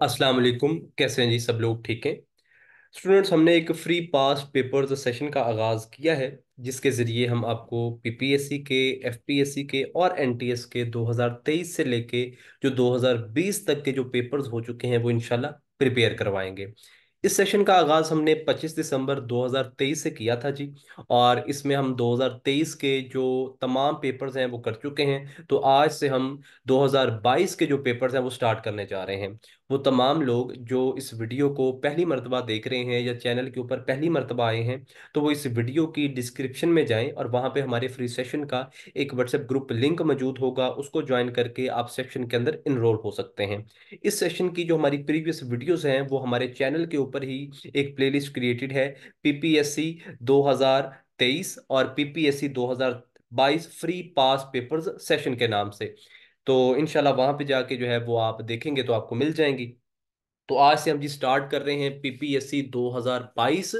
अस्सलाम वालेकुम। कैसे हैं जी सब लोग? ठीक हैं? स्टूडेंट्स हमने एक फ्री पास पेपर्स सेशन का आगाज़ किया है, जिसके ज़रिए हम आपको पीपीएससी के एफपीएससी के और एनटीएस के 2023 से लेके जो 2020 तक के जो पेपर्स हो चुके हैं, वो इंशाल्लाह प्रिपेयर करवाएँगे। इस सेशन का आगाज़ हमने 25 दिसंबर 2023 से किया था जी, और इसमें हम 2023 के जो तमाम पेपर्स हैं, वो कर चुके हैं। तो आज से हम 2022 के जो पेपर्स हैं, वो स्टार्ट करने जा रहे हैं। वो तमाम लोग जो इस वीडियो को पहली मरतबा देख रहे हैं या चैनल के ऊपर पहली मरतबा आए हैं तो वो इस वीडियो की डिस्क्रिप्शन में जाएँ और वहाँ पे हमारे फ्री सेशन का एक व्हाट्सएप ग्रुप लिंक मौजूद होगा, उसको ज्वाइन करके आप सेक्शन के अंदर इनरोल हो सकते हैं। इस सेशन की जो हमारी प्रीवियस वीडियोज़ हैं, वो हमारे चैनल के ऊपर ही एक प्लेलिस्ट क्रिएटेड है, पीपीएससी 2023 और PPSC 2022 free pass papers session के नाम से। तो इनशाला वहाँ पे जाके जो है वो आप देखेंगे तो आपको मिल जाएँगी। तो आज से हम जी स्टार्ट कर रहे हैं पीपीएससी 2022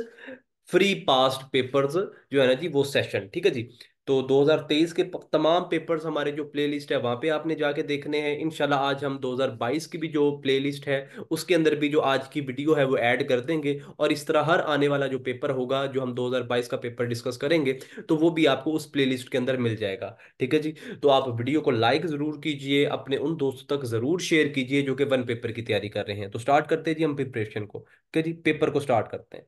फ्री पास्ट पेपर्स जो है ना जी वो सेशन, ठीक है जी? तो 2023 के तमाम पेपर्स हमारे जो प्लेलिस्ट है, वहाँ पे आपने जाके देखने हैं। इंशाल्लाह आज हम 2022 की भी जो प्लेलिस्ट है, उसके अंदर भी जो आज की वीडियो है, वो ऐड कर देंगे। और इस तरह हर आने वाला जो पेपर होगा, जो हम 2022 का पेपर डिस्कस करेंगे तो वो भी आपको उस प्लेलिस्ट के अंदर मिल जाएगा। ठीक है जी? तो आप वीडियो को लाइक ज़रूर कीजिए, अपने उन दोस्तों तक ज़रूर शेयर कीजिए, जो कि वन पेपर की तैयारी कर रहे हैं। तो स्टार्ट करते हैं जी हम प्रिपरेशन को। ठीक है जी? पेपर को स्टार्ट करते हैं।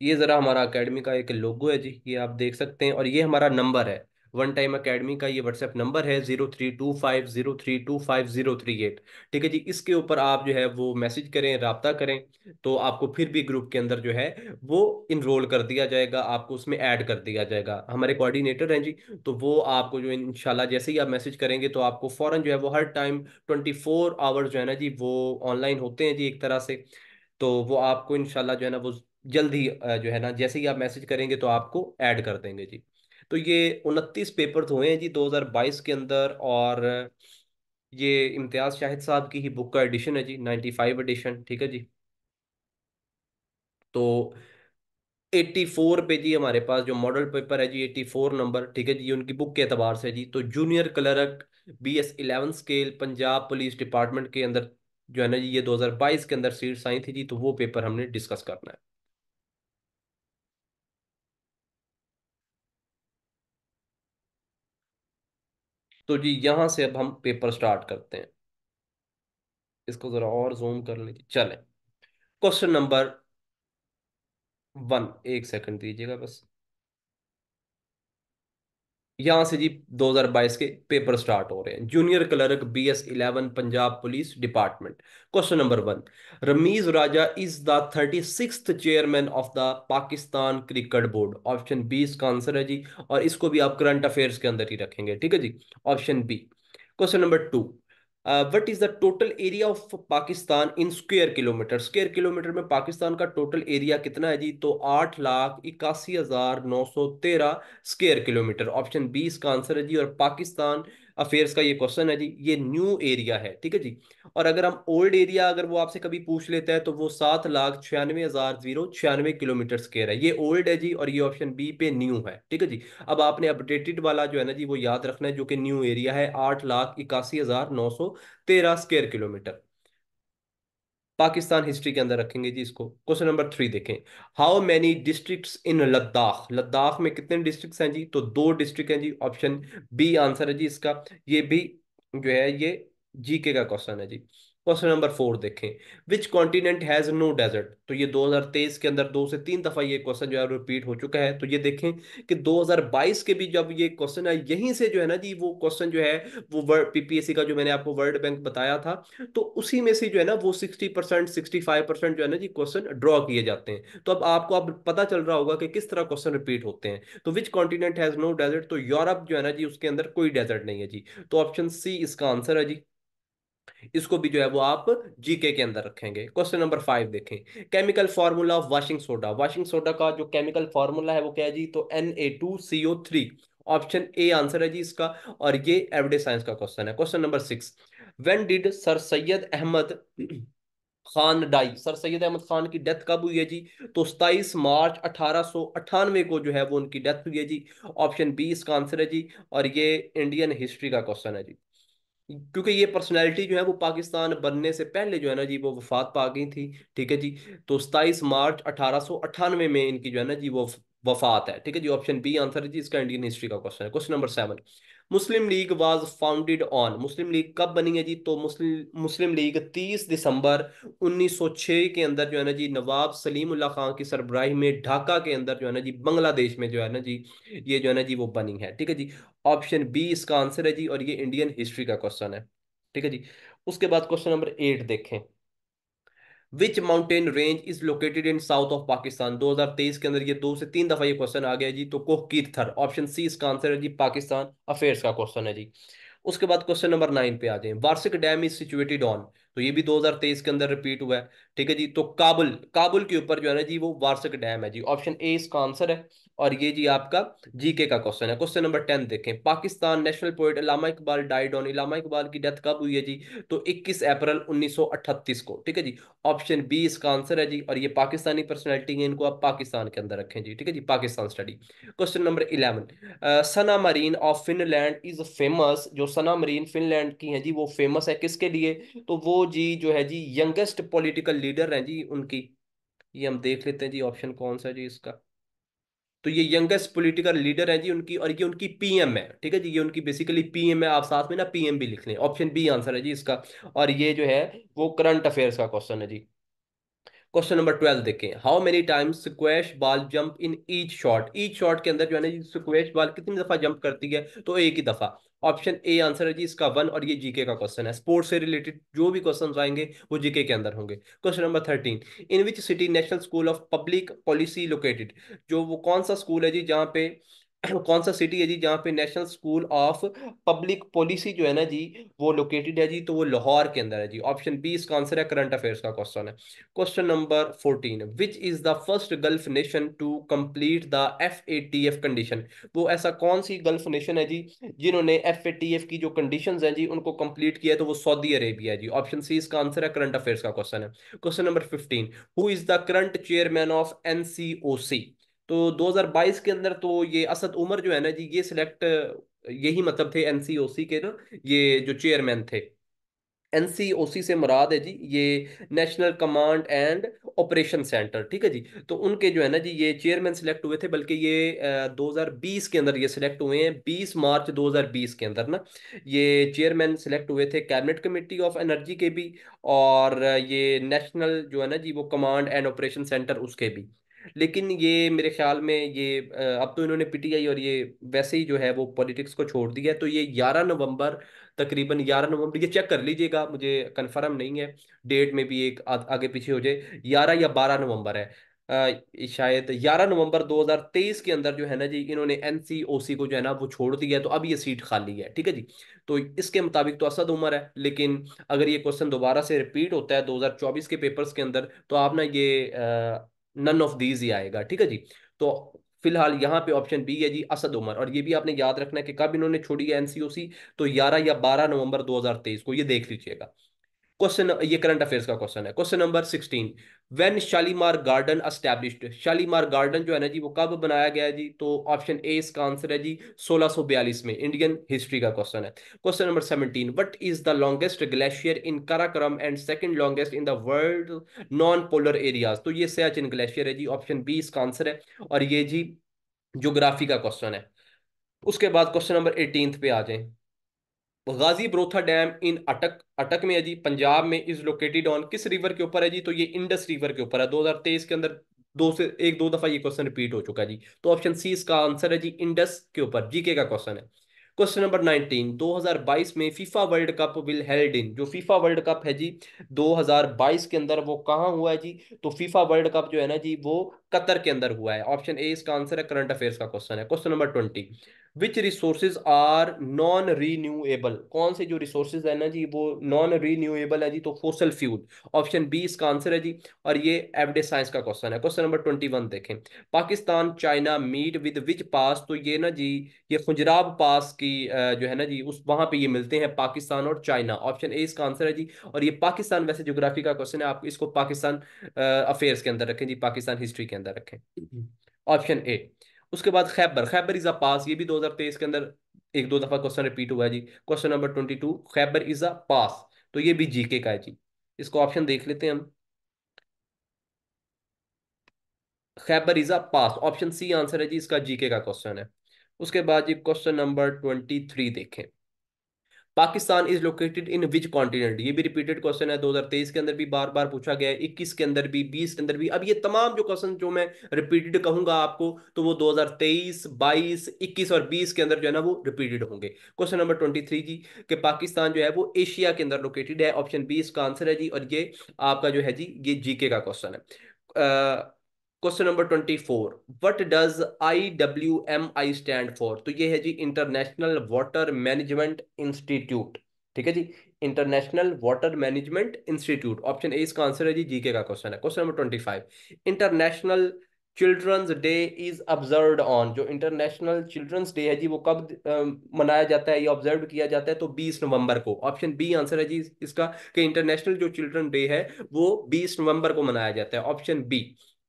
ये ज़रा हमारा अकेडमी का एक लोगो है जी, ये आप देख सकते हैं और ये हमारा नंबर है। वन टाइम अकेडमी का ये व्हाट्सएप नंबर है zero three two five zero three two five zero three eight ठीक है जी, इसके ऊपर आप जो है वो मैसेज करें, रब्ता करें तो आपको फिर भी ग्रुप के अंदर जो है वो इनरोल कर दिया जाएगा, आपको उसमें ऐड कर दिया जाएगा। हमारे कोऑर्डिनेटर हैं जी तो वो आपको जो इंशाल्लाह जैसे ही आप मैसेज करेंगे तो आपको फ़ौरन जो है वो हर टाइम ट्वेंटी फोर आवर्स जो है ना जी, वो ऑनलाइन होते हैं जी एक तरह से। तो वो आपको इनशाला जो है ना वो जल्द ही जो है ना, जैसे ही आप मैसेज करेंगे तो आपको ऐड कर देंगे जी। तो ये उनतीस पेपर हुए हैं जी 2022 के अंदर और ये इम्तियाज़ शाहिद साहब की ही बुक का एडिशन है जी 95 एडिशन, ठीक है जी? तो 84 पे जी हमारे पास जो मॉडल पेपर है जी 84 नंबर, ठीक है जी उनकी बुक के अतबार से जी। तो junior clerk B S eleven scale, Punjab police department के अंदर जो है ना जी, ये 2022 के अंदर सीट्स आई थी जी तो वो पेपर हमने डिस्कस करना है। तो जी, यहाँ से अब हम पेपर स्टार्ट करते हैं। इसको जरा और जूम कर लीजिए। चलें। क्वेश्चन नंबर वन, एक सेकंड दीजिएगा बस। यहाँ से जी 2022 के पेपर स्टार्ट हो रहे हैं। Junior clerk, B S eleven, Punjab police department. Question number one, Rameez Raja is the thirty six chairman of the Pakistan cricket board. Option B इसका आंसर है जी, और इसको भी आप करंट अफेयर्स के अंदर ही रखेंगे। ठीक है जी? Option B. Question number two what is the total area of Pakistan in square kilometre square kilometre में पाकिस्तान का टोटल एरिया कितना है जी? तो आठ लाख इक्यासी हज़ार नौ सौ तेरह स्क्वेयर किलोमीटर ऑप्शन बी इसका आंसर है जी और पाकिस्तान अफेयर्स का ये क्वेश्चन है जी, ये न्यू एरिया है, ठीक है जी? और अगर हम ओल्ड एरिया अगर वो आपसे कभी पूछ लेता है तो वो सात लाख छियानवे हज़ार ज़ीरो छियानवे किलोमीटर स्केयर है। ये ओल्ड है जी और ये ऑप्शन बी पे न्यू है, ठीक है जी? अब आपने अपडेटेड वाला जो है ना जी, वो याद रखना है, जो कि न्यू एरिया है, आठ लाख इक्यासी हज़ार नौ सौ तेरह स्केयर किलोमीटर। पाकिस्तान हिस्ट्री के अंदर रखेंगे जी इसको। क्वेश्चन नंबर थ्री देखें। How many districts in Ladakh Ladakh में कितने डिस्ट्रिक्ट्स हैं जी? तो दो डिस्ट्रिक्ट हैं जी। ऑप्शन बी आंसर है जी इसका। ये भी जो है, ये जीके का क्वेश्चन है जी। क्वेश्चन नंबर फोर देखें। Which continent has no desert तो ये 2023 के अंदर दो से तीन दफ़ा ये क्वेश्चन जो है रिपीट हो चुका है। तो ये देखें कि 2022 के भी जब ये क्वेश्चन है, यहीं से जो है ना जी, वो क्वेश्चन जो है, वो वर्ड पीपीएससी का जो मैंने आपको वर्ल्ड बैंक बताया था तो उसी में से जो है ना वो sixty percent sixty five percent जो है ना जी क्वेश्चन ड्रॉ किए जाते हैं। तो अब आपको अब पता चल रहा होगा कि किस तरह क्वेश्चन रिपीट होते हैं। तो which continent has no desert तो यूरोप जो है ना जी, उसके अंदर कोई डेजर्ट नहीं है जी। तो ऑप्शन सी इसका आंसर है जी। इसको भी जो है वो आप जीके के अंदर रखेंगे। क्वेश्चन नंबर फाइव देखें। Chemical formula of washing soda washing soda का जो केमिकल फार्मूला है वो क्या है जी? तो N A two C O three option A answer है जी इसका और ये एवरेज साइंस का क्वेश्चन है। Question number six when did sir Syed Ahmed Khan die sir Syed Ahmed Khan की डेथ कब हुई है जी? तो सताइस मार्च अठारह सौ अट्ठानवे को जो है वो उनकी डेथ हुई है जी। ऑप्शन बी इसका आंसर है जी और ये इंडियन हिस्ट्री का क्वेश्चन है जी। क्योंकि ये पर्सनैलिटी जो है वो पाकिस्तान बनने से पहले जो है ना जी, वो वफात पा गई थी, ठीक है जी? तो सताईस मार्च अठारह सौ अट्ठानवे में इनकी जो है ना जी, वो वफात है, ठीक है जी? ऑप्शन बी आंसर है जी, इसका इंडियन हिस्ट्री का क्वेश्चन है। Question number seven Muslim League was founded on Muslim League कब बनी है जी? तो मुस्लिम मुस्लिम लीग 30 दिसंबर 1906 के अंदर जो है ना जी, नवाब सलीम उल्लाह खान की सरबराही में ढाका के अंदर जो है ना जी, बांग्लादेश में जो है ना जी, ये जो है ना जी, वो बनी है। ठीक है जी? ऑप्शन बी इसका आंसर है जी और ये इंडियन हिस्ट्री का क्वेश्चन है। ठीक है जी? उसके बाद क्वेश्चन नंबर एट देखें। Which mountain range is located in south of Pakistan 2023 के अंदर ये दो से तीन दफ़ा ये क्वेश्चन आ गया जी तो कोह कीर्थर ऑप्शन सी इसका आंसर है जी पाकिस्तान अफेयर्स का क्वेश्चन है जी। उसके बाद क्वेश्चन नंबर नाइन पे आ जाए। वार्षिक डैम इज़ सिचुएटेड ऑन तो ये भी 2023 के अंदर रिपीट हुआ है। ठीक है जी तो काबुल काबुल के ऊपर जो है ना जी, वो वार्षिक डैम है जी। ऑप्शन ए इसका आंसर है। और ये जी आपका जीके का क्वेश्चन है। क्वेश्चन नंबर टेन देखें। Pakistan national poet Allama Iqbal died on Allama Iqbal की डेथ कब हुई है जी? तो 21 अप्रैल 1938 को, ठीक है जी? ऑप्शन बी इसका आंसर है जी, और ये पाकिस्तानी पर्सनैलिटी है, इनको आप पाकिस्तान के अंदर रखें जी, ठीक है जी? Pakistan study question number eleven Sanna Marin of Finland is famous जो सना मरीन फिनलैंड की है जी, वो फ़ेमस है किसके लिए? तो वो जी, जो है जी यंगेस्ट पॉलिटिकल लीडर हैं जी, उनकी। ये हम देख लेते हैं जी ऑप्शन कौन सा जी इसका? तो ये यंगेस्ट पॉलिटिकल लीडर है जी उनकी और ये उनकी पीएम है, ठीक है जी? ये उनकी बेसिकली पीएम है, आप साथ में ना पीएम भी लिख लें। ऑप्शन बी आंसर है जी इसका। और ये जो है, वो करंट अफेयर्स का क्वेश्चन है जी। क्वेश्चन नंबर ट्वेल्व देखें। How many times squash ball jump in each shot each shot के अंदर जो है ना स्क्वैश बॉल कितनी दफ़ा जंप करती है? तो एक ही दफ़ा। ऑप्शन ए आंसर है जी इसका वन और ये जीके का क्वेश्चन है। स्पोर्ट्स से रिलेटेड जो भी क्वेश्चन आएँगे वो जीके के अंदर होंगे। Question number thirteen, in which city national school of public policy located, जो वो कौन सा स्कूल है जी जहाँ पे कौन सा सिटी है जी जहाँ पे national school of public policy जो है ना जी, वो लोकेटेड है जी तो वो लाहौर के अंदर है जी। ऑप्शन बी इसका आंसर है करंट अफेयर्स का क्वेश्चन है। Question number fourteen which is the first gulf nation to complete the F A T F condition वो ऐसा कौन सी गल्फ नेशन है जी, जिन्होंने एफ़ ए टी एफ़ की जो कंडीशन है जी, उनको कंप्लीट किया तो वो सऊदी अरेबिया है जी। ऑप्शन सी इसका आंसर है करंट अफेयर्स का क्वेश्चन है। Question number fifteen who is the current chairman of NCOC तो 2022 के अंदर तो ये असद उमर जो है ना जी, ये सिलेक्ट यही मतलब थे एनसीओसी के ना, ये जो चेयरमैन थे। एनसीओसी से मुराद है जी, ये national command and operation centre ठीक है जी? तो उनके जो है ना जी, ये चेयरमैन सिलेक्ट हुए थे, बल्कि ये हज़ार बीस के अंदर ये सिलेक्ट हुए हैं, बीस मार्च 2020 के अंदर ना। ये चेयरमैन सिलेक्ट हुए थे कैबिनेट कमेटी ऑफ़ एनर्जी के भी, और ये नेशनल जो है ना जी, वो कमांड एंड ऑपरेशन सेंटर उसके भी। लेकिन ये मेरे ख्याल में ये अब तो इन्होंने पीटीआई और ये वैसे ही जो है वो पॉलिटिक्स को छोड़ दिया है तो ये 11 नवंबर तकरीबन 11 नवंबर ये चेक कर लीजिएगा मुझे कंफर्म नहीं है डेट में भी एक आ, आगे पीछे हो जाए 11 या 12 नवंबर है। आ, शायद 11 नवंबर 2023 के अंदर जो है ना जी इन्होंने एनसीओसी को जो है ना वो छोड़ दिया है तो अब ये सीट खाली है ठीक है जी? तो इसके मुताबिक तो असद उमर है लेकिन अगर ये क्वेश्चन दोबारा से रिपीट होता है 2024 के पेपर्स के अंदर तो आप ना ये नन ऑफ़ दीज ही आएगा, ठीक है जी? तो फ़िलहाल यहाँ पे ऑप्शन बी है जी, असद उमर। और ये भी आपने याद रखना है कि कब इन्होंने छोड़ी है एनसीओसी तो 11 या 12 नवंबर 2023 को, ये देख लीजिएगा। क्वेश्चन ये करंट अफेयर्स का क्वेश्चन है. Question number sixteen when Shalimar garden established Shalimar garden जो है ना जी, वो कब बनाया गया है जी? तो ऑप्शन ए इसका आंसर है जी 1642 में. इंडियन हिस्ट्री का क्वेश्चन है. Question number 17 what is the longest glacier in Karakoram and second longest in the world non polar areas तो ये सियाचिन ग्लेशियर है जी ऑप्शन बी इसका आंसर है. और ये जी ज्योग्राफी का क्वेश्चन है. उसके बाद क्वेश्चन नंबर एटीन पे आ जाए. गाजी ब्रोथा डैम इन अटक अटक में है जी, पंजाब में इज़ लोकेटेड ऑन किस रिवर के ऊपर है जी? तो ये इंडस रिवर के ऊपर है। 2023 के अंदर दो से, एक, दो दफ़ा ये क्वेश्चन रिपीट हो चुका है जी। तो ऑप्शन सी इसका आंसर है जी, इंडस के ऊपर जीके का क्वेश्चन है। क्वेश्चन नंबर 19 2022 में FIFA world cup will held in जो फीफा वर्ल्ड कप है जी 2022 के अंदर वो कहाँ हुआ है जी? तो फीफा वर्ल्ड कप जो है ना जी, वो कतर के अंदर हुआ है। ऑप्शन ए इसका आंसर है करंट अफेयर्स का क्वेश्चन है। Question number 20 which resources are non renewable कौन से जो रिसोर्सेज है ना जी वो नॉन रीन्यूएबल है जी तो फोसल फ्यूल ऑप्शन बी इसका आंसर है जी और ये एवडे साइंस का क्वेश्चन है. क्वेश्चन नंबर ट्वेंटी वन देखें. Pakistan China meet with which pass तो ये ना जी ये खुजराब पास की जो है ना जी उस वहाँ पे ये मिलते हैं पाकिस्तान और चाइना. ऑप्शन ए इसका आंसर है जी और ये पाकिस्तान वैसे ज्योग्राफी का क्वेश्चन है आप इसको पाकिस्तान अफेयर्स के अंदर रखें जी पाकिस्तान हिस्ट्री के अंदर रखें. ऑप्शन ए उसके बाद Khyber Khyber is a pass, ये भी 2023 के अंदर एक दो दफ़ा क्वेश्चन रिपीट हुआ है जी। Question number 22 Khyber is a pass तो ये भी जीके का है जी। इसको ऑप्शन देख लेते हैं हम। Khyber is a pass option C answer है जी, इसका जीके का क्वेश्चन है। उसके बाद जी क्वेश्चन नंबर ट्वेंटी थ्री देखें। Pakistan is located in which continent ये भी रिपीटेड क्वेश्चन है 2023 के अंदर भी बार बार पूछा गया है 21 के अंदर भी 20 के अंदर भी। अब ये तमाम जो क्वेश्चन जो मैं रिपीटेड कहूँगा आपको तो वो 2023 22 21 और 20 के अंदर जो है ना, वो रिपीटेड होंगे। क्वेश्चन नंबर 23 जी, कि पाकिस्तान जो है, वो एशिया के अंदर लोकेटेड है। ऑप्शन बी इसका आंसर है जी, और ये आपका जो है जी, ये जीके का क्वेश्चन है। Question number twenty four what does I W M I stand for तो ये है जी इंटरनेशनल वाटर मैनेजमेंट इंस्टीट्यूट ठीक है जी? International water management institute option A इसका आंसर है जी जीके का क्वेश्चन है. Question number twenty five international children's day is observe on जो इंटरनेशनल चिल्ड्रंस डे है जी वो कब uh, मनाया जाता है? या ऑब्ज़र्व किया जाता है तो 20 नवंबर को. ऑप्शन बी आंसर है जी इसका कि इंटरनेशनल जो चिल्ड्रन डे है वो 20 नवंबर को मनाया जाता है. ऑप्शन बी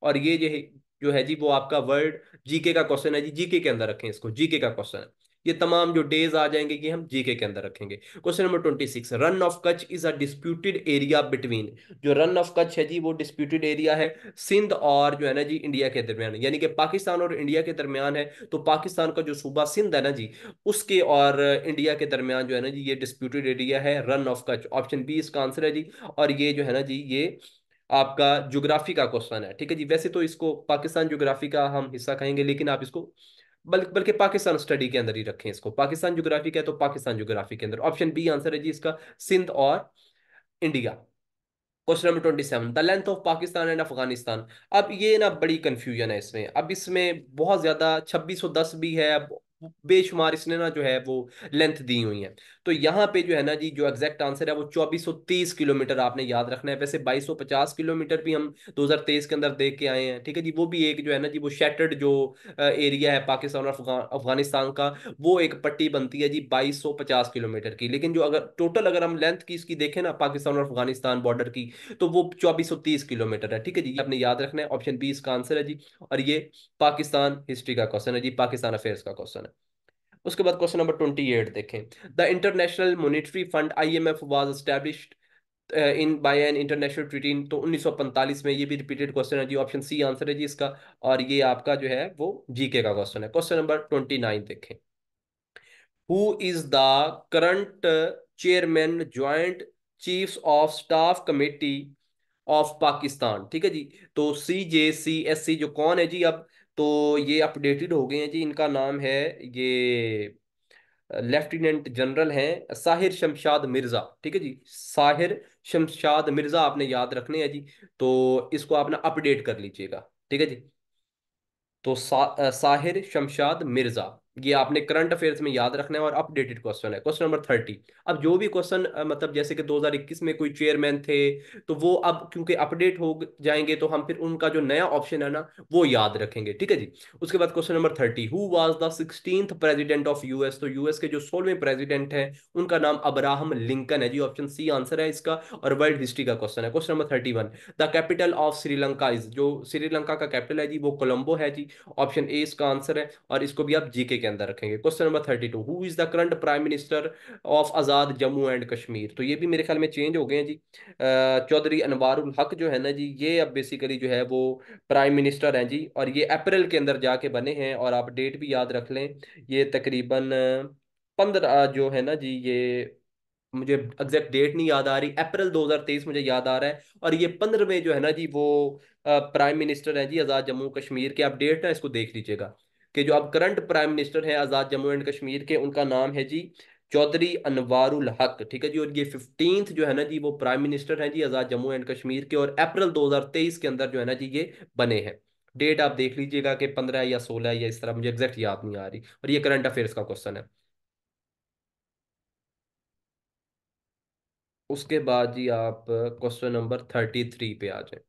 और ये जो है जो है जी, वो आपका वर्ड जीके का क्वेश्चन है जी जीके के अंदर रखें इसको जीके का क्वेश्चन है ये तमाम जो डेज़ आ जाएँगे कि हम जीके के अंदर रखेंगे. Question number twenty six Rann of Kutch is a disputed area between जो रन ऑफ़ कच्छ है जी, वो डिस्प्यूटेड एरिया है सिंध और जो है ना जी इंडिया के दरमियान. यानी कि पाकिस्तान और इंडिया के दरमियान है तो पाकिस्तान का जो सूबा सिंध है ना जी, उसके और इंडिया के दरमियान जो है ना जी, ये डिस्प्यूटेड एरिया है Rann of Kutch option B इसका आंसर है जी, और ये जो है ना जी, ये आपका ज्योग्राफी का क्वेश्चन है ठीक है जी? वैसे तो इसको पाकिस्तान ज्योग्राफी का हम हिस्सा कहेंगे लेकिन आप इसको बल, बल्कि पाकिस्तान स्टडी के अंदर ही रखें इसको। पाकिस्तान ज्योग्राफी का है तो पाकिस्तान ज्योग्राफी के अंदर। ऑप्शन बी आंसर है जी इसका सिंध और India. Question number twenty seven the length of Pakistan and Afghanistan अब ये ना बड़ी कंफ्यूजन है इसमें। अब इसमें बहुत ज़्यादा छब्बीस सौ दस भी है बेशुमार इसने ना जो है वो लेंथ दी हुई है। तो यहाँ पे जो है ना जी, जो एग्जैक्ट आंसर है वो 2430 किलोमीटर आपने याद रखना है। वैसे 2250 किलोमीटर भी हम 2023 के अंदर देख के आए हैं, ठीक है जी? वो भी एक जो है ना जी, वो शेटर्ड जो एरिया है पाकिस्तान और अफ़गानिस्तान का, वो एक पट्टी बनती है जी 2250 किलोमीटर की। लेकिन जो अगर टोटल अगर हम लेंथ की इसकी देखें ना पाकिस्तान और अफ़गानिस्तान बॉर्डर की तो वो चौबीस किलोमीटर है, ठीक है जी? आपने याद रखना है ऑप्शन बी इसका आंसर है जी। और ये पाकिस्तान हिस्ट्री का क्वेश्चन है जी, पाकिस्तान अफेयर्स का क्वेश्चन है। उसके बाद क्वेश्चन नंबर ट्वेंटी एट देखें the international monetary fund IMF was established in by an international treaty तो 1945 में ये भी रिपीटेड क्वेश्चन है जी ऑप्शन सी आंसर है जी इसका, और ये आपका जो है वो जीके का क्वेश्चन है। क्वेश्चन नंबर ट्वेंटी नाइन देखें who is the current chairman joint chiefs of staff committee of Pakistan ठीक है जी? तो सी जे सी एस सी जो कौन है जी? अब तो ये अपडेटेड हो गए हैं जी। इनका नाम है ये लेफ्टिनेंट जनरल हैं साहिर शमशाद मिर्ज़ा। ठीक है जी साहिर शमशाद मिर्ज़ा आपने याद रखने हैं जी तो इसको आपने अपडेट कर लीजिएगा। ठीक है जी तो सा, साहिर शमशाद मिर्ज़ा। ये आपने करंट अफेयर्स में याद रखना है और अपडेटेड क्वेश्चन है। क्वेश्चन नंबर थर्टी अब जो भी क्वेश्चन मतलब जैसे कि 2021 में कोई चेयरमैन थे तो वो अब क्योंकि अपडेट हो जाएँगे तो हम फिर उनका जो नया ऑप्शन है ना, वो याद रखेंगे। ठीक है जी? उसके बाद question number thirty who was the sixteen president of US तो यूएस के जो सोलहवें प्रेजिडेंट है, उनका नाम अब्राहम लिंकन है जी। ऑप्शन सी आंसर है इसका और वर्ल्ड हिस्ट्री का क्वेश्चन है। Question number thirty one the capital of Sri Lanka is जो श्रीलंका का कैपिटल है जी, वो कोलंबो है जी। ऑप्शन ए इसका आंसर है और इसको भी आप जीके के अंदर रखेंगे। Question number thirty two who is the current prime minister of Azad Jammu and Kashmir तो ये भी मेरे ख्याल में चेंज हो गए हैं जी। चौधरी अनवारुल हक जो है ना जी, ये अब बेसिकली जो है वो प्राइम मिनिस्टर हैं जी, और ये अप्रैल के अंदर जाके बने हैं, और आप डेट भी याद रख लें, ये तकरीबन पंद्रह जो है ना जी, ये मुझे एग्जैक्ट डेट नहीं याद आ रही अप्रैल 2023 मुझे याद आ रहा है, और ये पंद्रहवें जो है ना जी वो प्राइम मिनिस्टर हैं जी आज़ाद जम्मू कश्मीर के। आप डेट है इसको देख लीजिएगा। कि जो अब करंट प्राइम मिनिस्टर हैं आज़ाद जम्मू एंड कश्मीर के, उनका नाम है जी चौधरी अनवारुल हक, ठीक है जी? और ये फिफ्टींथ जो है ना जी, वो प्राइम मिनिस्टर हैं जी आज़ाद जम्मू एंड कश्मीर के, और अप्रैल 2023 के अंदर जो है ना जी, ये बने हैं। डेट आप देख लीजिएगा कि पंद्रह या सोलह या इस तरह, मुझे एग्जैक्ट याद नहीं आ रही, और ये करंट अफेयर्स का क्वेश्चन है। उसके बाद जी आप क्वेश्चन नंबर थर्टी थ्री पे आ जाए।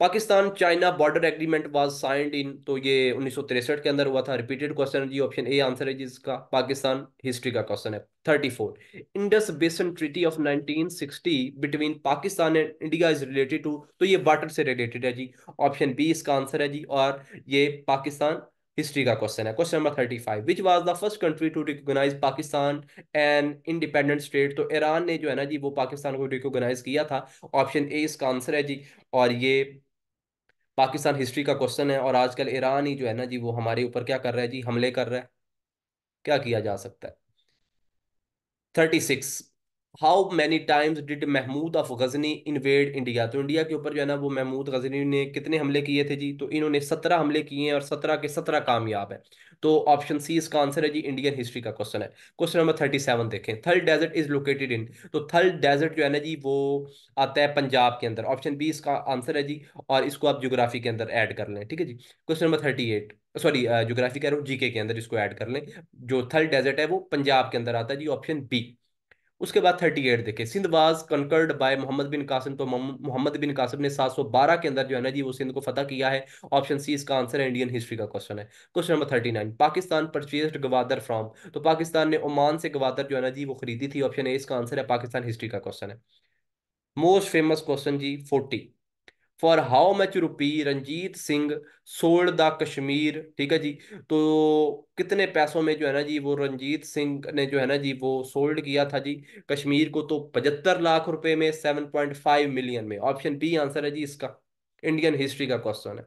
Pakistan China border agreement was signed in तो ये उन्नीस के अंदर हुआ था। रिपीटेड क्वेश्चन जी ऑप्शन ए आंसर है जिसका, पाकिस्तान हिस्ट्री का क्वेश्चन है। Thirty four Indus basin treaty of 1960 between Pakistan and India is related to तो ये वाटर से रिलेटेड है जी। ऑप्शन बी इसका आंसर है जी, और ये पाकिस्तान हिस्ट्री का क्वेश्चन है। Question number thirty five which was the first country to recognise Pakistan and independent state तो ईरान ने जो है ना जी, वो पाकिस्तान को रिकोगनाइज किया था। ऑप्शन ए इसका आंसर है जी, और ये पाकिस्तान हिस्ट्री का क्वेश्चन है और आजकल ईरान ही जो है ना जी, वो हमारे ऊपर क्या कर रहा है जी? हमले कर रहा है। क्या किया जा सकता है? Thirty six how many times did Mahmud of Ghazni invade India तो इंडिया के ऊपर जो है ना, वो महमूद गजनी ने कितने हमले किए थे जी? तो इन्होंने सत्रह हमले किए हैं और सत्रह के सत्रह कामयाब है। तो ऑप्शन सी इसका आंसर है जी इंडियन हिस्ट्री का क्वेश्चन है। क्वेश्चन नंबर थर्टी सेवन देखें। थल डेजर्ट इज़ लोकेटेड इन तो थल डेजर्ट जो है ना जी, वो आता है पंजाब के अंदर। ऑप्शन बी इसका आंसर है जी, और इसको आप ज्योग्राफी के अंदर ऐड कर लें, ठीक है जी? Question number thirty eight sorry geography कह रहा हूँ जीके के अंदर इसको ऐड कर लें। जो थल डेजर्ट है, वो पंजाब के अंदर आता है जी ऑप्शन बी उसके बाद थर्टी एट देखे। Sindh was conquered by Muhammad bin Qasim. तो मोहम्मद बिन कासिम ने 712 के अंदर जो है ना जी, वो सिंध को फतह किया है। ऑप्शन सी इसका आंसर है इंडियन हिस्ट्री का क्वेश्चन है। Question number thirty nine Pakistan purchase Gwadar from तो पाकिस्तान ने ओमान से गवादर जो है ना जी, वो खरीदी थी। ऑप्शन ए इसका आंसर है, पाकिस्तान हिस्ट्री का क्वेश्चन है। Most famous question ji forty four how much rupee Ranjit Singh sold the Kashmir ठीक है जी? तो कितने पैसों में जो है ना जी, वो रंजीत सिंह ने जो है ना जी, वो सोल्ड किया था जी कश्मीर को तो पचहत्तर लाख रुपए में सेवन पॉइंट फाइव मिलियन में। ऑप्शन बी आंसर है जी इसका। इंडियन हिस्ट्री का क्वेश्चन है।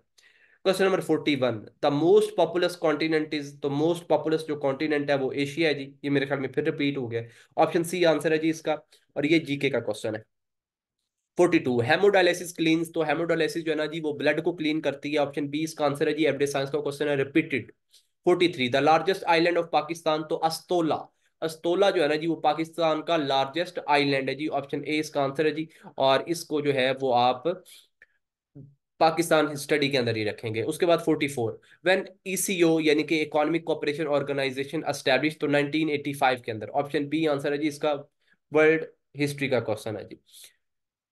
Question number forty one the most populous continent is the most populous जो कॉन्टिनेंट है वो एशिया है जी। ये मेरे ख्याल में फिर रिपीट हो गया। ऑप्शन सी आंसर है जी इसका। और ये जीके का क्वेश्चन है। Forty two. हेमोडायलिसिस क्लीन तो हेमोडायलिसिस जो है ना जी, वो ब्लड को क्लीन करती है। ऑप्शन बी इसका आंसर है जी एवरेज साइंस का क्वेश्चन है repeated forty three the largest island of Pakistan तो अस्तोला अस्तोला जो है ना जी, वो पाकिस्तान का लार्जेस्ट आइलैंड है जी। ऑप्शन ए इसका आंसर है जी। और इसको जो है, वो आप पाकिस्तान स्टडी के अंदर ही रखेंगे। उसके बाद 44 व्हेन ईसीओ यानी कि इकोनॉमिक कोऑपरेशन ऑर्गेनाइजेशन एस्टैब्लिश तो 1985 के अंदर। ऑप्शन बी आंसर है जी, इसका वर्ल्ड हिस्ट्री का क्वेश्चन है जी।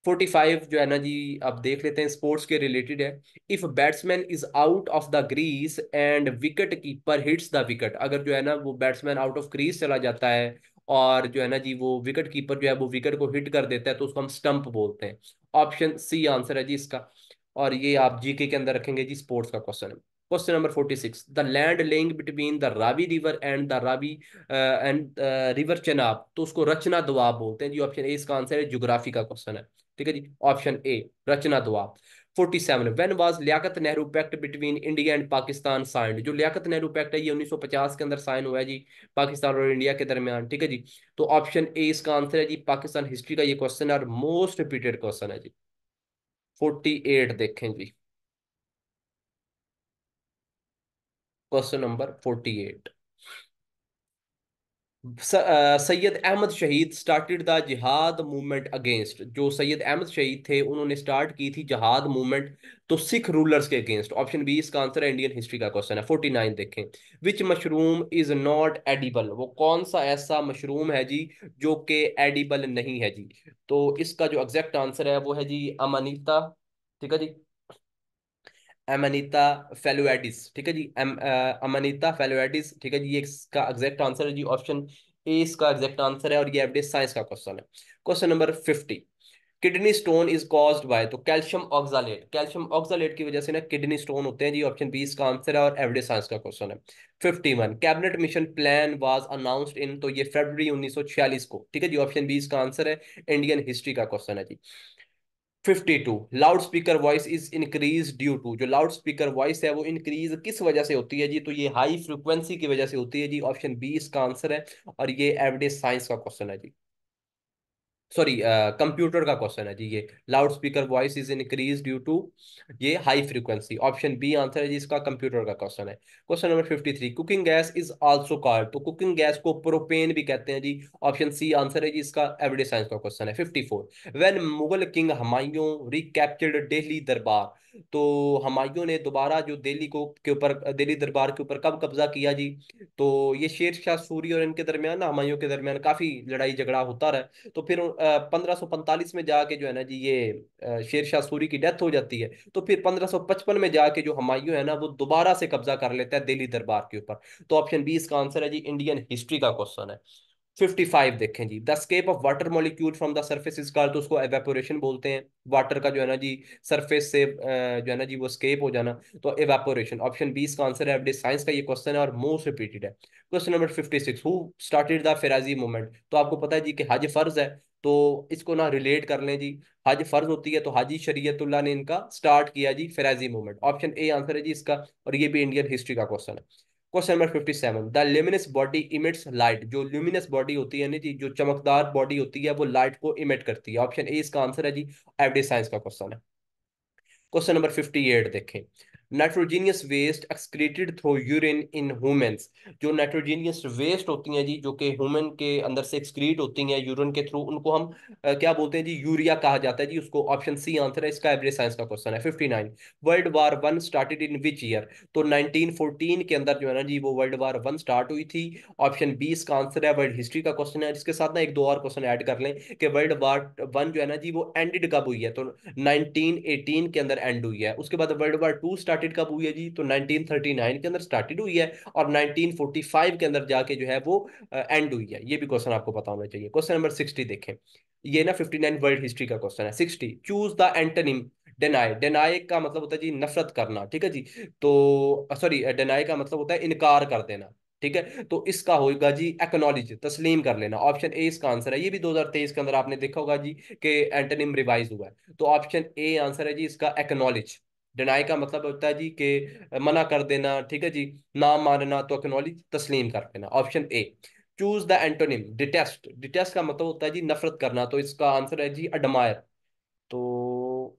फोर्टी फाइव जो है ना जी आप देख लेते हैं स्पोर्ट्स के रिलेटेड है। If batsman is out of the crease and wicket keeper hits the wicket अगर जो है ना वो बैट्समैन आउट ऑफ़ क्रीज चला जाता है और जो है ना जी वो विकेट कीपर जो है वो विकेट को हिट कर देता है तो उसको हम स्टंप बोलते हैं। ऑप्शन सी आंसर है जी इसका। और ये आप जीके के अंदर रखेंगे जी स्पोर्ट्स का question question number forty six the land lying between the Ravi river and the Ravi and river Chenab तो उसको रचना दुआब बोलते हैं जी। ऑप्शन ए इसका आंसर है ज्योग्राफी का क्वेश्चन है। ठीक है जी? Option A Rachna Doab 47 when was Liaquat Nehru pact between India and Pakistan signed जो लियाकत नेहरू पैक्ट है, ये 1950 के अंदर साइन हुआ है जी, पाकिस्तान और इंडिया के दरमियान, ठीक है जी? तो ऑप्शन ए इसका आंसर है जी, पाकिस्तान हिस्ट्री का ये क्वेश्चन है और मोस्ट रिपीटेड क्वेश्चन है जी। 48 देखें जी। Question number 48 Syed Ahmad Shaheed started the jihad movement against जो सैयद अहमद शहीद थे, उन्होंने स्टार्ट की थी जहाद मूवमेंट तो सिख रूलर्स के अगेंस्ट ऑप्शन बी इसका आंसर है इंडियन हिस्ट्री का क्वेश्चन है. फोर्टी नाइन देखें. Which mushroom is not edible वो कौन सा ऐसा मशरूम है जी जो कि एडिबल नहीं है जी? तो इसका जो एग्जैक्ट आंसर है वो है जी अमानिता ठीक है जी? एमनीता फेलोएडिस ठीक है जी? एम अमनीता फेलोएडिस ठीक है जी? ये इसका एग्जैक्ट आंसर है जी ऑप्शन ए इसका एग्जैक्ट आंसर है और ये एवरेज साइंस का क्वेश्चन है। Question number fifty kidney stone is caused by तो कैल्शियम ऑक्सालेट कैल्शियम ऑक्सालेट की वजह से ना किडनी स्टोन होते हैं जी ऑप्शन बी इसका आंसर है और एवरेज साइंस का क्वेश्चन है। Fifty one cabinet mission plan was announced in तो ये फरवरी उन्नीस को, ठीक है जी? ऑप्शन बी इसका आंसर है इंडियन हिस्ट्री का क्वेश्चन है जी। Fifty two loudspeaker voice is increase due to जो लाउड स्पीकर वॉइस है वो इंक्रीज किस वजह से होती है जी? तो ये हाई फ्रिक्वेंसी की वजह से होती है जी। ऑप्शन बी इसका आंसर है और ये एवरेज साइंस का क्वेश्चन है जी। सॉरी कंप्यूटर का क्वेश्चन है जी ये। Loudspeaker voice is increase due to ये high frequency option B answer है जी इसका कंप्यूटर का क्वेश्चन है। Question number fifty three cooking gas is also called तो कुकिंग गैस को प्रोपेन भी कहते हैं जी। ऑप्शन सी आंसर है जी इसका एवरीडे साइंस का क्वेश्चन है। Fifty four when Mughal king Humayun recaptured Delhi darbar तो हमायूं ने दोबारा जो दिल्ली को, के ऊपर, दिल्ली दरबार के ऊपर कब कब्जा किया जी? तो ये शेर शाह सूरी और इनके दरमियान ना, हमायूं के दरमियान काफ़ी लड़ाई झगड़ा होता रहा तो फिर पंद्रह में जाके जो है ना जी ये शेर शाह सूरी की डेथ हो जाती है। तो फिर पंद्रह सौ पचपन में जाके जो हमायूं है ना, वो दोबारा से कब्जा कर लेता है दिल्ली दरबार के ऊपर। तो ऑप्शन बी इसका आंसर है जी, इंडियन हिस्ट्री का क्वेश्चन है। 55 देखें जी। The escape of water molecule from the surface is called तो उसको एवेपोरेशन बोलते हैं। वाटर का जो है ना जी सरफेस से जो है ना जी, वो स्केप हो जाना तो एवेपोरेशन ऑप्शन बी इसका आंसर है साइंस का ये क्वेश्चन है और मोस्ट रिपीटेड है। Question number 56 who started the Faraizi movement तो आपको पता है जी कि हज फ़र्ज़ है तो इसको ना रिलेट कर लें जी। हज फ़र्ज़ होती है तो हाजी शरीयतुल्लाह ने इनका स्टार्ट किया जी Faraizi movement option A answer है जी इसका, और ये भी इंडियन हिस्ट्री का क्वेश्चन है। Question number fifty seven the luminous body emits light जो ल्यूमिनस बॉडी होती है ना जी, जो चमकदार बॉडी होती है, वो लाइट को इमिट करती है। ऑप्शन ए इसका आंसर है जी एवडी साइंस का क्वेश्चन है। क्वेश्चन नंबर फिफ्टी एट देखें। Nitrogenous waste excreted through urine in humans जो नाइट्रोजीनियस वेस्ट होती हैं जी जो कि ह्यूमन के अंदर से एक्सक्रीट होती हैं यूरिन के थ्रू उनको हम आ, क्या बोलते हैं जी यूरिया कहा जाता है जी उसको ऑप्शन सी आंसर है इसका एवरेज साइंस का क्वेश्चन है। 59 world war one started in which year तो 1914 के अंदर जो है ना जी वो वर्ल्ड वार वन स्टार्ट हुई थी। ऑप्शन बी इसका आंसर है वर्ल्ड हिस्ट्री का क्वेश्चन है। इसके साथ ना एक दो और क्वेश्चन ऐड कर लें कि वर्ल्ड वार वन जो है ना जी वो एंडेड कब हुई है? तो नाइनटीन के अंदर एंड हुई है। उसके बाद world war two start started कब हुई है जी? तो 1939 के अंदर स्टार्टेड हुई है और 1945 के अंदर जाके जो है वो एंड हुई है। ये भी क्वेश्चन आपको पता होना चाहिए। क्वेश्चन नंबर 60 देखें। ये ना 59 वर्ल्ड हिस्ट्री का क्वेश्चन है। 60 choose the antonym deny deny का मतलब होता है जी नफरत करना, ठीक है जी? तो सॉरी डेनाई का मतलब होता है इनकार कर देना, ठीक है? तो इसका होगा जी एक्नॉलेज तस्लीम कर लेना। ऑप्शन ए इसका आंसर है। ये भी 2023 के अंदर आपने देखा होगा जी कि एंटोनिम रिवाइज हुआ है। तो ऑप्शन ए आंसर है जी इसका एक्नॉलेज डिनाई का मतलब होता है जी के मना कर देना, ठीक है जी? ना मानना तो एक्नॉलेज तस्लीम कर देना। Option A choose the antonym detest detest का मतलब होता है जी नफरत करना तो इसका आंसर है जी अडमायर तो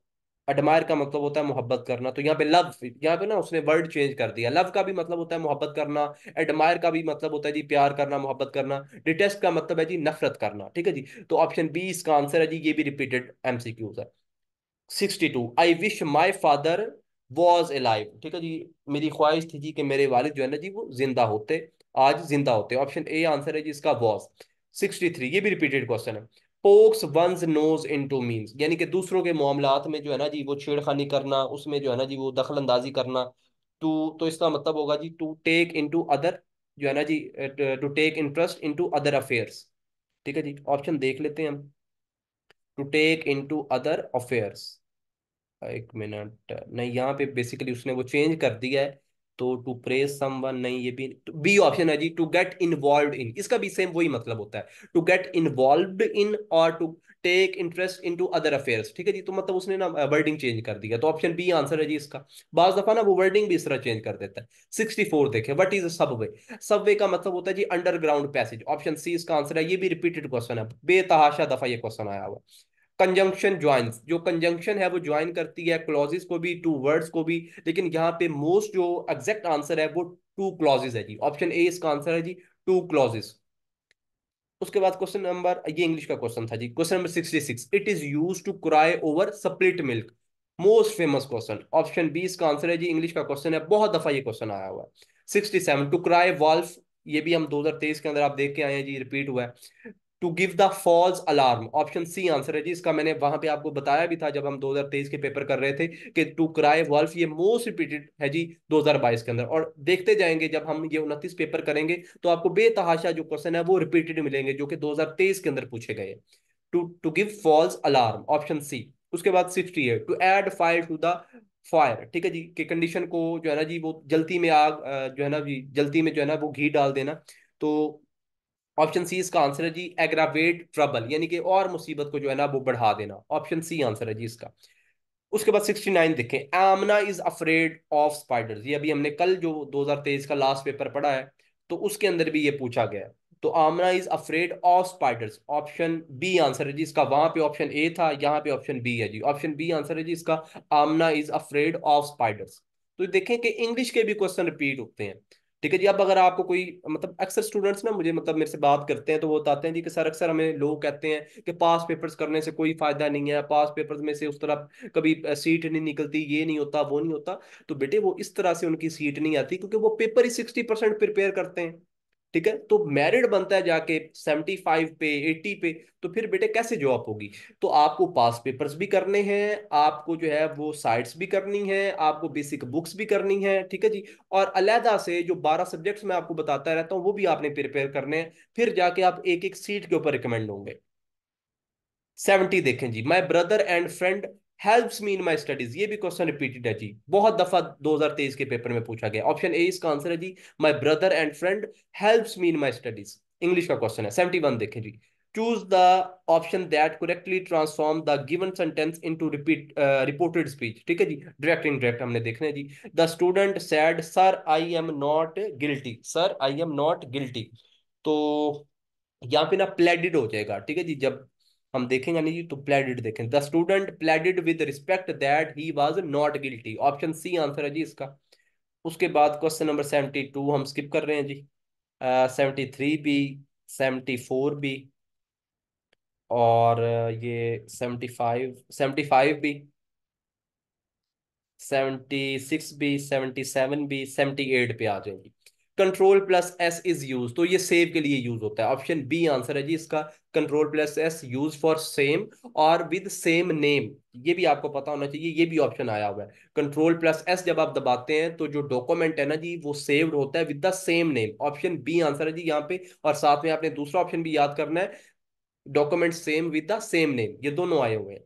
अडमायर का मतलब होता है मोहब्बत करना। तो यहाँ पे लव यहाँ पे ना उसने वर्ड चेंज कर दिया। लव का भी मतलब होता है मोहब्बत करना एडमायर का भी मतलब होता है जी प्यार करना, मोहब्बत करना। डिटेस्ट का मतलब है जी नफरत करना, ठीक है जी? तो ऑप्शन बी इसका आंसर है जी, ये भी रिपीटेड एमसीक्यूज है। Sixty two. I wish my father was alive ठीक है जी? मेरी ख्वाहिश थी जी कि मेरे वालिद जो है ना जी, वो ज़िंदा होते। आज ज़िंदा होते। ऑप्शन ए आंसर है जी, इसका वॉज़ सिक्सटी थ्री, ये भी रिपीटेड क्वेश्चन है। Pokes one's nose into means यानी कि दूसरों के मामला में जो है ना जी, वो छेड़खानी करना, उसमें जो है ना जी, वो दखल अंदाजी करना। टू तो इसका मतलब होगा जी to take in to other जो है ना जी to take interest in to other affairs ठीक है जी? ऑप्शन देख लेते हैं हम। To take in to other affairs एक मिनट। नहीं, यहाँ पे बेसिकली उसने वो चेंज कर दिया है तो टू प्रेज समवन नहीं, ये भी बी ऑप्शन है जी टू गेट इन्वॉल्व इन इसका भी सेम वही मतलब होता है टू गेट इन्वॉल्व इन और to take interest in to other affairs ठीक है जी तो मतलब उसने ना वर्डिंग चेंज कर दिया। तो ऑप्शन बी आंसर है जी इसका। बाज दफ़ा ना वो वर्डिंग भी इस तरह चेंज कर देता है। सिक्सटी फोर देखे वट इज़ सबवे सबवे का मतलब होता है जी अंडरग्राउंड पैसेज ऑप्शन सी इसका आंसर है, ये भी रिपीटेड क्वेश्चन है। बेतहाशा दफ़ा ये क्वेश्चन आया हुआ। कंजंक्शन ज्वाइंस जो कंजंक्शन है वो ज्वाइन करती है क्लॉजेस को भी टू वर्ड्स को भी, लेकिन यहाँ पे मोस्ट जो एग्जैक्ट आंसर है वो टू क्लॉजेस है जी। ऑप्शन ए इसका आंसर है जी टू क्लॉजेस उसके बाद क्वेश्चन नंबर ये इंग्लिश का क्वेश्चन था जी। Question number sixty six it is use to cry over split milk most famous question option B इसका आंसर है जी इंग्लिश का क्वेश्चन है। बहुत दफ़ा ये क्वेश्चन आया हुआ है। Sixty seven to cry wolf ये भी हम 2023 के अंदर आप देख के आए हैं जी रिपीट हुआ है। To give the false alarm option C answer है जी, इसका मैंने वहाँ पे आपको बताया भी था जब हम 2023 के पेपर कर रहे थे कि टू क्राई वॉल्फ ये मोस्ट रिपीटेड है जी 2022 के अंदर। और देखते जाएँगे जब हम ये उनतीस पेपर करेंगे तो आपको बेतहाशा जो क्वेश्चन है वो रिपीटेड मिलेंगे जो कि 2023 के अंदर पूछे गए to to give false alarm option C उसके बाद सिक्सटी है to add fire to the fire ठीक है जी, कि कंडीशन को जो है ना जी वो जलती में आग जो है ना जी जलती में जो है ना वो घी डाल देना। तो ऑप्शन सी इसका आंसर है जी एग्रावेट ट्रबल यानी कि और मुसीबत को जो है ना वो बढ़ा देना। ऑप्शन सी आंसर है जी इसका। उसके बाद 69 देखें। Amna is afraid of spiders ये अभी हमने कल जो 2023 का लास्ट पेपर पढ़ा है तो उसके अंदर भी ये पूछा गया तो Amna is afraid of spiders option B answer है जी इसका। वहाँ पे ऑप्शन ए था, यहाँ पे ऑप्शन बी है जी। ऑप्शन बी आंसर है जी इसका। Amna is afraid of spiders तो देखें कि इंग्लिश के भी क्वेश्चन रिपीट होते हैं। ठीक है जी, अब अगर आपको कोई मतलब अक्सर स्टूडेंट्स ना मुझे मतलब मेरे से बात करते हैं तो वो बताते हैं जी कि, सर, अक्सर हमें लोग कहते हैं कि पास पेपर्स करने से कोई फ़ायदा नहीं है पास पेपर्स में से उस तरह कभी सीट नहीं निकलती, ये नहीं होता, वो नहीं होता। तो बेटे वो इस तरह से उनकी सीट नहीं आती, क्योंकि वो पेपर ही सिक्सटी परसेंट प्रिपेयर करते हैं। ठीक है? तो मेरिट बनता है जाके सेवेंटी फाइव पे एट्टी पे तो फिर बेटे कैसे जॉब होगी? तो आपको पास पेपर्स भी करने हैं, आपको जो है वो साइट्स भी करनी है, आपको बेसिक बुक्स भी करनी है, ठीक है जी? और अलहदा से जो बारह सब्जेक्ट्स मैं आपको बताता रहता हूँ, वो भी आपने प्रिपेयर करने हैं, फिर जाके आप एक एक सीट के ऊपर रिकमेंड होंगे सेवेंटी देखें जी। My brother and friend helps me in my studies ये भी क्वेश्चन रिपीटेड है जी। बहुत दफ़ा 2023 के पेपर में पूछा गया। ऑप्शन ए इसका आंसर है जी। My brother and friend helps me in my studies English का क्वेश्चन है। सेवेंटी वन देखें जी। Choose the option that correctly transform the given sentence into repeat reported speech ठीक है जी? डायरेक्ट इनडायरेक्ट हमने देखना जी। The student said sir I am not guilty sir I am not guilty तो यहाँ पे ना प्लेडिड हो जाएगा। ठीक है जी? जब हम देखेंगे नहीं जी तो प्लेडिड देखें the student pleaded with respect that he was not guilty option C answer है जी इसका। उसके बाद क्वेश्चन नंबर सेवेंटी टू हम स्किप कर रहे हैं जी। सेवेंटी थ्री भी सेवेंटी फोर भी, और ये सेवेंटी फाइव सेवेंटी फाइव भी सेवेंटी सिक्स भी सेवेंटी सेवन भी सेवेंटी एट पे आ जाएँगी। Control plus S is use तो ये सेव के लिए यूज़ होता है। ऑप्शन बी आंसर है जी, इसका control plus S use for same और विद सेम नेम ये भी आपको पता होना चाहिए, ये भी ऑप्शन आया हुआ है। कंट्रोल प्लस एस जब आप दबाते हैं तो जो डॉक्यूमेंट है ना जी, वो सेव्ड होता है with the same name option B answer है जी यहाँ पे, और साथ में आपने दूसरा ऑप्शन भी याद करना है document same with the same name ये दोनों आए हुए हैं।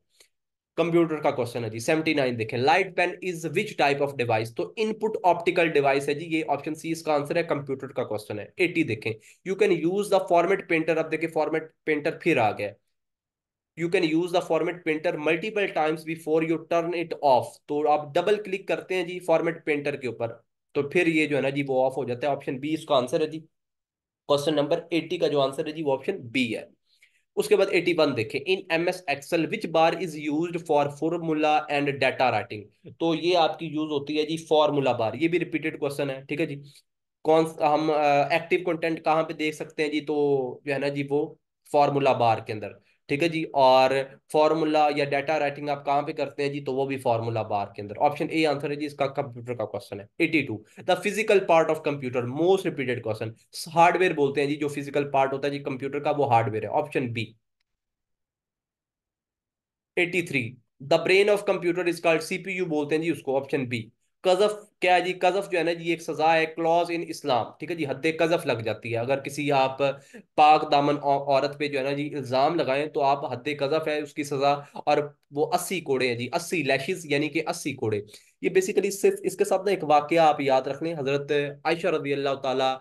कंप्यूटर का क्वेश्चन है जी 79 देखें। Light pen is which type of device तो इनपुट ऑप्टिकल डिवाइस है जी, ये ऑप्शन सी इसका आंसर है कंप्यूटर का क्वेश्चन है। 80 देखें। You can use the format painter अब देखें फॉर्मेट पेंटर फिर आ गया। You can use the format painter multiple times before you turn it off तो आप डबल क्लिक करते हैं जी फॉर्मेट पेंटर के ऊपर। तो फिर ये जो है ना जी, वो ऑफ़ हो जाता है। ऑप्शन बी इसका आंसर है जी। क्वेश्चन नंबर 80 का जो आंसर है जी, वो ऑप्शन बी है। उसके बाद 81 देखे। In M S Excel which bar is use for formula and data writing तो ये आपकी यूज़ होती है जी फॉर्मूला बार ये भी रिपीटेड क्वेश्चन है, ठीक है जी? कौन हम एक्टिव कंटेंट कहाँ पे देख सकते हैं जी? तो जो है ना जी वो फॉर्मूला बार के अंदर। ठीक है जी? और फॉर्मूला या डाटा राइटिंग आप कहाँ पे करते हैं जी? तो वो भी फॉर्मूला बार के अंदर। ऑप्शन ए आंसर है जी, इसका कंप्यूटर का क्वेश्चन है। 82 the physical part of computer most repeated question hardware बोलते हैं जी, जो फ़िज़िकल पार्ट होता है जी कंप्यूटर का, वो हार्डवेयर है। Option B 83 the brain of computer is called CPU बोलते हैं जी उसको। ऑप्शन बी कजफ क्या है जी कजफ जो है ना जी, एक सजा है, क्लॉज इन इस्लाम, ठीक है जी, हद कजफ लग जाती है। अगर किसी आप पाक दामन औरत पे जो है ना जी, इल्ज़ाम लगाएँ तो आप हद कजफ है उसकी सजा, और वो अस्सी कोड़े हैं जी, अस्सी लैशेज, यानी कि अस्सी कोड़े। ये बेसिकली सिर्फ़ इसके साथ ना एक वाक्य आप याद रख लें, हज़रत आयशा रज़ी अल्लाह ताला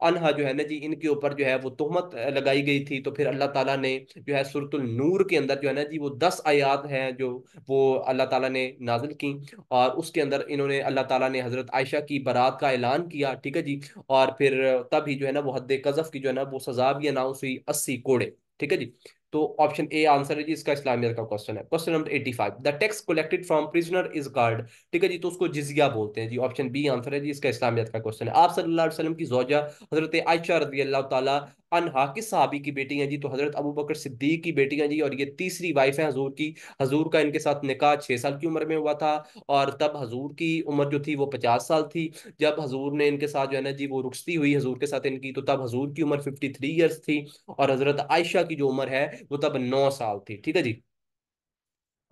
अनहा जो है ना जी, इनके ऊपर जो है वो तोहमत लगाई गई थी। तो फिर अल्लाह ताला ने जो है सुरतुल नूर के अंदर जो है ना जी, वो दस आयात हैं जो वो अल्लाह ताला ने नाजिल की और उसके अंदर इन्होंने अल्लाह ताला ने हज़रत आयशा की बारात का ऐलान किया, ठीक है जी? और फिर तभी जो है ना वो हद कज़फ़ की जो है ना वो सजा भी अनाउंस हुई अस्सी कोड़े, ठीक है जी? तो ऑप्शन ए आंसर है जी, इसका इस्लामियत का क्वेश्चन है। Question number 85 the tax collected from prisoner is guard ठीक है जी तो उसको जिजिया बोलते हैं जी। ऑप्शन बी आंसर है जी, इसका इस्लामियत का क्वेश्चन है। आप वसल्लम की जोजा हज़रत आयशा रज़ी अल्लाह ताला किस सहाबी की बेटी हैं जी। तो हज़रत अबू बकर सिद्दीक की बेटी हैं जी और ये तीसरी वाइफ है हजूर की। हजूर का इनके साथ निकाह छः साल की उम्र में हुआ था और तब हजूर की उम्र जो थी वो पचास साल थी। जब हजूर ने इनके साथ जो है ना जी, वो रुखती हुई हजूर के साथ इनकी तो तब हजूर की उम्र फिफ्टी थ्री ईयर्स थी और हज़रत आयशा की जो उम्र है वो तब नौ साल थी, ठीक है जी।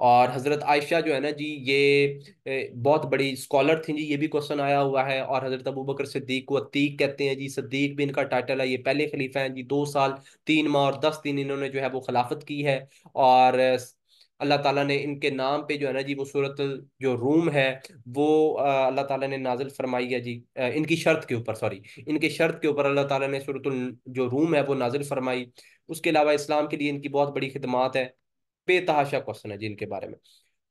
और हज़रत आयशा जो है ना जी, ये बहुत बड़ी स्कॉलर थी जी, ये भी क्वेश्चन आया हुआ है। और हज़रत अबू बकर सिद्दीक को अतीक कहते हैं जी, सिद्दीक भी इनका टाइटल है, ये पहले खलीफा हैं जी, दो साल, तीन माह और दस दिन इन्होंने जो है वो खिलाफत की है। और अल्लाह ताला ने इनके नाम पे जो है ना जी, वो सूरत जो रूम है, वो अल्लाह ताला ने नाजिल फरमाई है जी इनकी शर्त के ऊपर सॉरी इनके शर्त के ऊपर अल्लाह ताला ने सूरत जो रूम है वो नाजिल फरमाई। उसके अलावा इस्लाम के लिए इनकी बहुत बड़ी खिदमात है। बेतहाशा क्वेश्चन है जी इनके बारे में।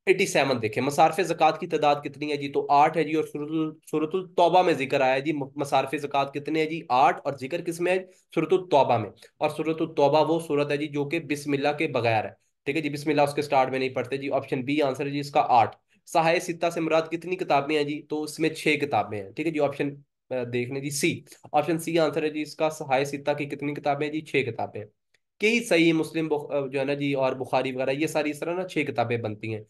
एटी सेवन देखे मसारफ ज़क़़त की तादाद कितनी है जी? तो आठ है जी और सूरतुल तौबा में ज़िक्र आया जी। मसारफ ज़क़़त कितने है जी? आठ और ज़िक्र किसमें है? सूरतुल तौबा में। और सूरतुल तौबा वो सूरत है जी जो कि बिस्मिल्लाह के बगैर है। ठीक है जी, बिस्मिल्लाह उसके स्टार्ट में नहीं पढ़ते जी। ऑप्शन बी आंसर है जी इसका आठ। सहाय सित्ता से मुराद कितनी किताबें हैं जी? तो इसमें छह किताबें हैं। ठीक है जी ऑप्शन देख लें जी सी ऑप्शन सी आंसर है जी इसका सहाय सित्ता की कितनी किताबें हैं जी? छह किताबें कई सही मुस्लिम जो है ना जी, और बुखारी वगैरह, ये सारी इस तरह ना छह किताबें बनती हैं।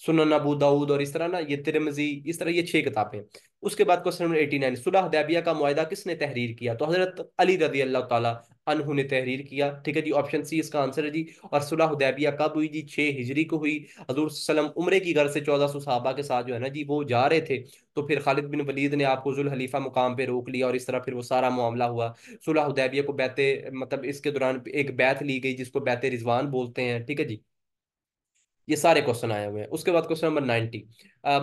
सुनन अबू दाऊद और इस तरह ना, ये तिरमिजी, इस तरह ये छह किताबें उसके बाद क्वेश्चन नंबर एटी नाइन सुलह हुदैबिया का मुआदा किसने तहरीर किया? तो हज़रत अली रज़ी अल्लाह ताला ने तहरीर किया। ठीक है जी ऑप्शन सी इसका आंसर है जी। और सुलह हुदैबिया कब हुई जी? छह हिजरी को हुई। हजूर सल्लम उम्रे की घर से चौदह सौ साहबा के साथ जो है ना जी, वो जा रहे थे। तो फिर खालिद बिन वलीद ने आपको जुल हलीफा मुकाम पर रोक लिया और इस तरह फिर वो सारा मामला हुआ। सुलह हुदैबिया को बैते मतलब इसके दौरान एक बैत ली गई जिसको बैत रिजवान बोलते हैं। ठीक है जी। ये सारे क्वेश्चन आए हुए हैं। उसके बाद क्वेश्चन नंबर नाइनटी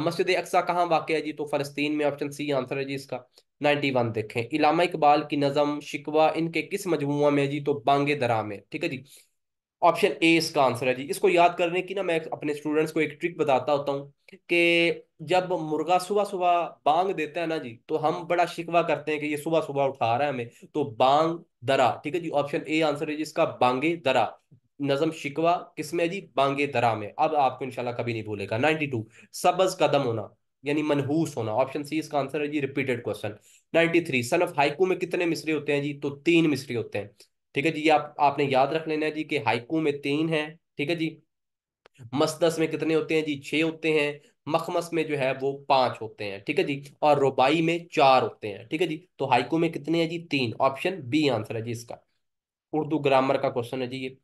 मस्जिद अक्सा कहाँ वाक़ है जी? तो फलस्तीन में ऑप्शन सी आंसर है जी इसका। नाइन्टी वन देखें। इलामा इकबाल की नज़म, शिकवा इनके किस मजमुआ में जी? तो बांगे दरा में। ठीक है जी? ऑप्शन ए इसका आंसर है जी। इसको याद करने की ना मैं अपने स्टूडेंट्स को एक ट्रिक बताता होता हूँ कि जब मुर्गा सुबह सुबह बांग देता है ना जी तो हम बड़ा शिकवा करते हैं कि ये सुबह सुबह उठा रहा है हमें। तो बांग दरा। ठीक है जी? ऑप्शन ए आंसर है जी इसका बांगे दरा। नजम शिकवा किसमें जी बांगे दरा में। अब आपको इंशाल्लाह कभी नहीं भूलेगा। 92 सबज कदम होना, यानी मनहूस होना। ऑप्शन सी इसका आंसर है जी रिपीटेड क्वेश्चन 93 सन ऑफ़ हाइकू में कितने मिसरे होते हैं जी? तो तीन मिसरे होते हैं। ठीक है जी आप, आपने याद रख लेना है जी कि हाइकू में तीन है। ठीक है जी? मसदस में कितने होते हैं जी? छह होते हैं। मखमस में जो है वो पाँच होते हैं। ठीक है जी? और रुबाई में चार होते हैं। ठीक है जी? तो हाइकू में कितने हैं जी? तीन। ऑप्शन बी आंसर है जी इसका। उर्दू ग्रामर का क्वेश्चन है जी ये।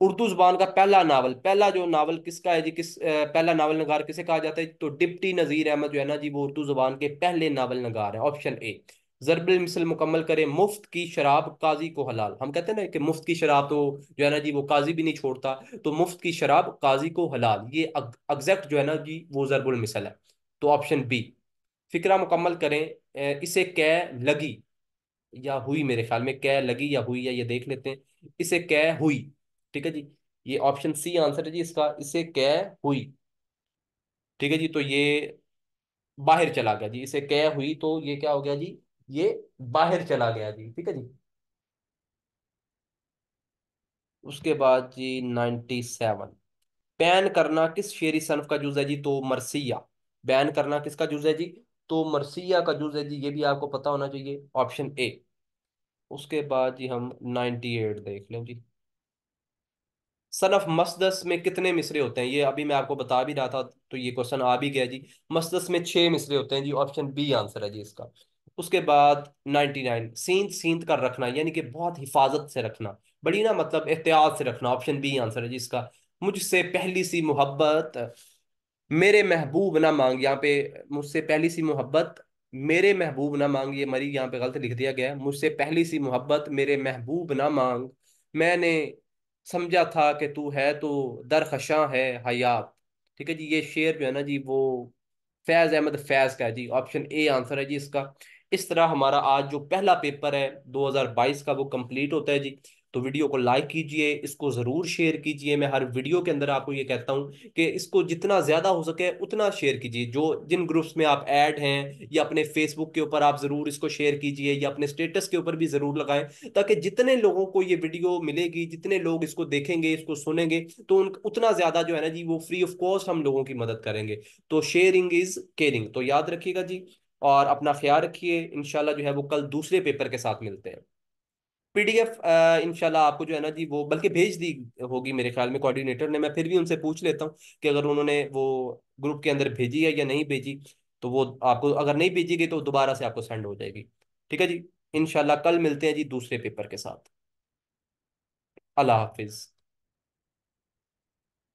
उर्दू ज़ुबान का पहला नावल, पहला जो नावल किसका है जी? किस पहला नावल नगार किसे कहा जाता है? तो डिप्टी नजीर अहमद जो है ना जी, वो उर्दू ज़ुबान के पहले नावल नगार है, ऑप्शन ए, जरबिल मिसल मुकम्मल करें मुफ़्त की शराब काजी को हलाल। हम कहते हैं ना कि मुफ़्त की शराब तो जो है ना जी, वो काजी भी नहीं छोड़ता तो मुफ़्त की शराब काजी को हलाल, ये एग्जैक्ट जो है ना जी, वो जरबुल मिसल है। तो ऑप्शन बी, फिक्रा मुकम्मल करें इसे कै लगी, या हुई मेरे ख्याल में, कै लगी या हुई या ये देख लेते हैं, इसे कै हुई। ठीक है जी? ये ऑप्शन सी आंसर है जी, इसका, इसे कै हुई। ठीक है जी तो ये बाहर चला गया जी, इसे कै हुई तो ये क्या हो गया जी? ये बाहर चला गया जी, ठीक है जी? उसके बाद जी नाइन्टी सेवन बैन करना किस शेरी सनफ का जुज है जी? तो मरसिया। बैन करना किसका जुज है जी? तो मरसिया का जुज है जी, ये भी आपको पता होना चाहिए ऑप्शन ए उसके बाद जी हम नाइन्टी एट देख लें जी। सनफ मसदस में कितने मिसरे होते हैं? ये अभी मैं आपको बता भी रहा था तो ये क्वेश्चन आ भी गया जी। मसदस में छह मिसरे होते हैं जी ऑप्शन बी आंसर है जी इसका। उसके बाद नाइनटी नाइन सींत सींत का रखना, यानी कि बहुत हिफाजत से रखना। बड़ी ना मतलब एहतियात से रखना ऑप्शन बी आंसर है जी इसका। मुझसे पहली सी मोहब्बत, मेरे महबूब ना मांग, यहाँ पे मुझसे पहली सी मोहब्बत, मेरे महबूब ना मांग, ये मरी यहाँ पे गलत लिख दिया गया है। मुझसे पहली सी मोहब्बत, मेरे महबूब ना मांग। मैंने समझा था कि तू है तो दरखशां है हयात ठीक है जी, ये शेर जो है ना जी, वो फैज अहमद फैज का है जी ऑप्शन ए आंसर है जी इसका। इस तरह हमारा आज जो पहला पेपर है 2022 का वो कंप्लीट होता है जी। तो वीडियो को लाइक कीजिए, इसको ज़रूर शेयर कीजिए। मैं हर वीडियो के अंदर आपको ये कहता हूँ कि इसको जितना ज़्यादा हो सके उतना शेयर कीजिए। जो जिन ग्रुप्स में आप ऐड हैं या अपने फेसबुक के ऊपर आप ज़रूर इसको शेयर कीजिए या अपने स्टेटस के ऊपर भी ज़रूर लगाएँ, ताकि जितने लोगों को ये वीडियो मिलेगी, जितने लोग इसको देखेंगे, इसको सुनेंगे तो उन उतना ज़्यादा जो है ना जी, वो फ्री ऑफ़ कॉस्ट हम लोगों की मदद करेंगे। तो शेयरिंग इज़ केयरिंग तो याद रखिएगा जी, और अपना ख्याल रखिए। इंशाल्लाह जो है वो कल दूसरे पेपर के साथ मिलते हैं। पीडीएफ इंशाल्लाह आपको जो है ना जी वो बल्कि भेज दी होगी मेरे ख्याल में कोऑर्डिनेटर ने, मैं फिर भी उनसे पूछ लेता हूँ कि अगर उन्होंने वो ग्रुप के अंदर भेजी है या नहीं भेजी तो वो आपको अगर नहीं भेजी गई तो दोबारा से आपको सेंड हो जाएगी। ठीक है जी? इनशाला कल मिलते हैं जी दूसरे पेपर के साथ। अल्लाह हाफिज़।